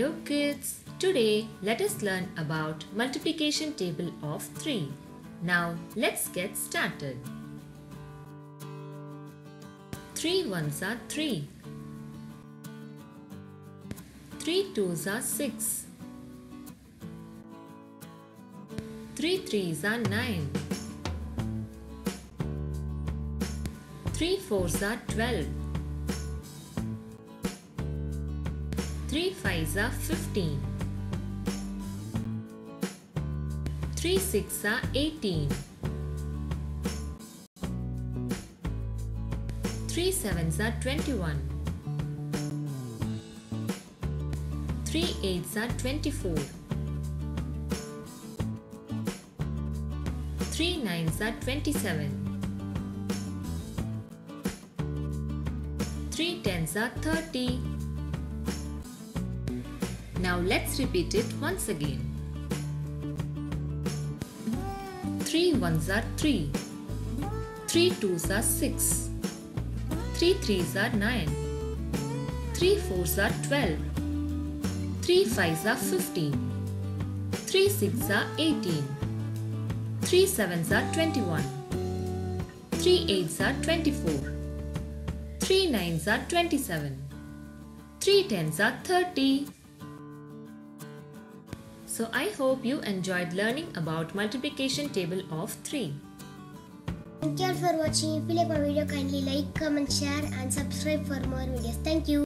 Hello kids, today, let us learn about multiplication table of 3. Now, let's get started. 3 ones are 3. 3 twos are 6. 3 threes are 9. 3 fours are 12. 3 fives are 15. 3 six are 18. 3 sevens are 21. 3 eights are 24. 3 nines are 27. 3 tens are 30. Now let's repeat it once again. 3 ones are 3. 3 twos are 6. 3 threes are 9. 3 fours are 12. 3 fives are 15. 3 sixes are 18. 3 sevens are 21. 3 eights are 24. 3 nines are 27. 3 tens are 30. So I hope you enjoyed learning about multiplication table of 3. Thank you all for watching. If you like my video, kindly like, comment, share and subscribe for more videos. Thank you.